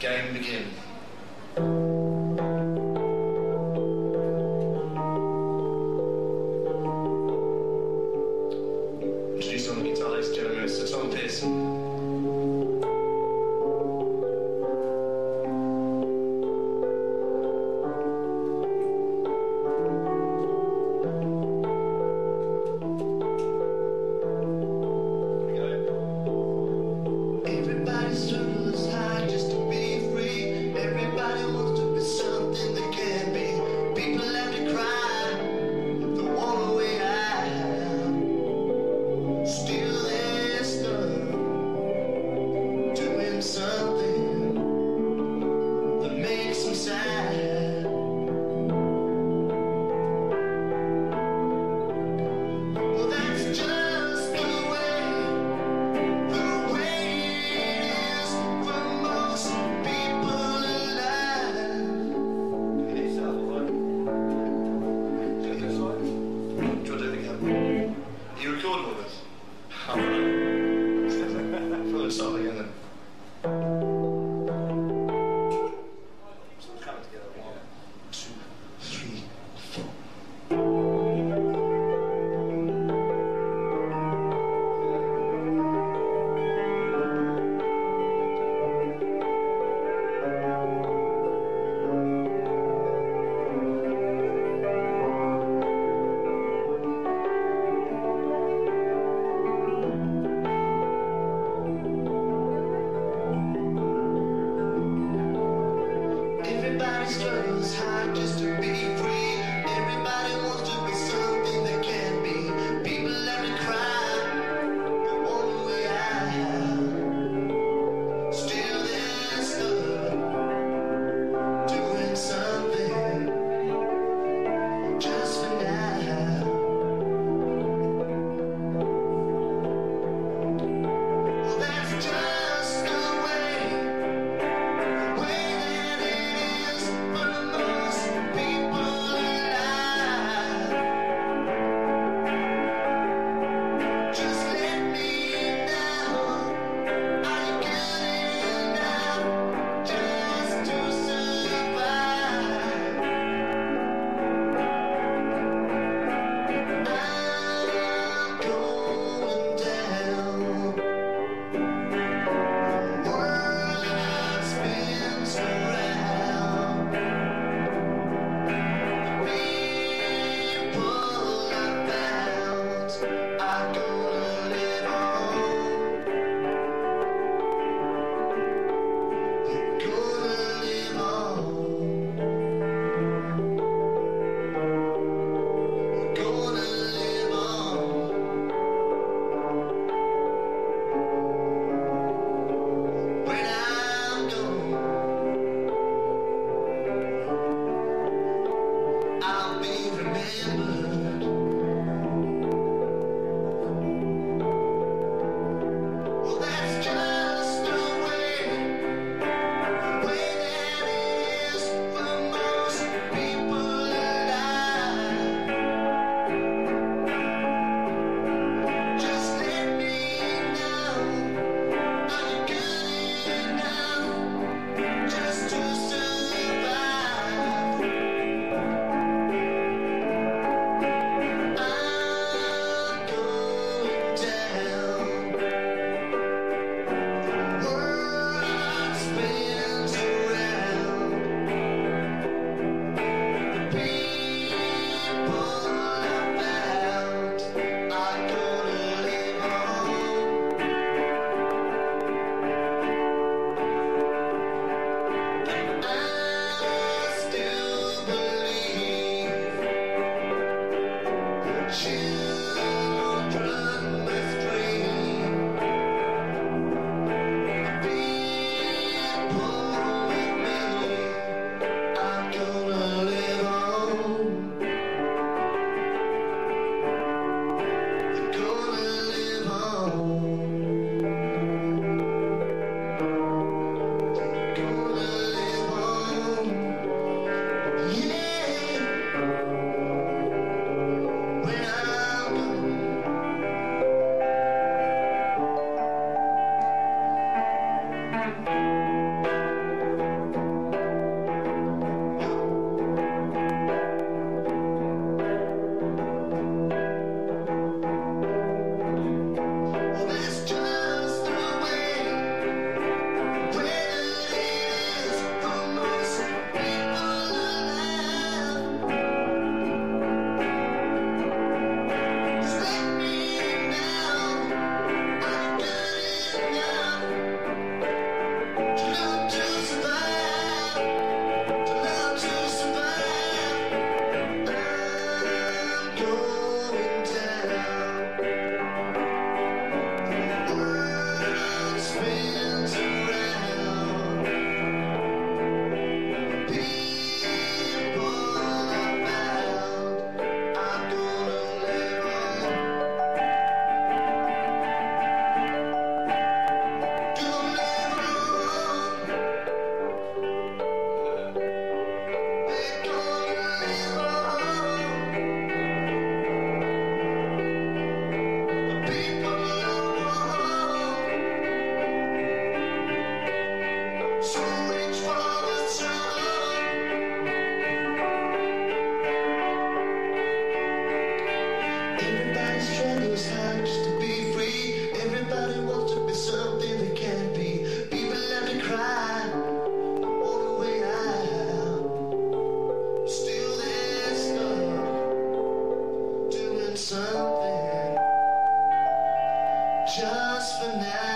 game begin. Just to be Just for now.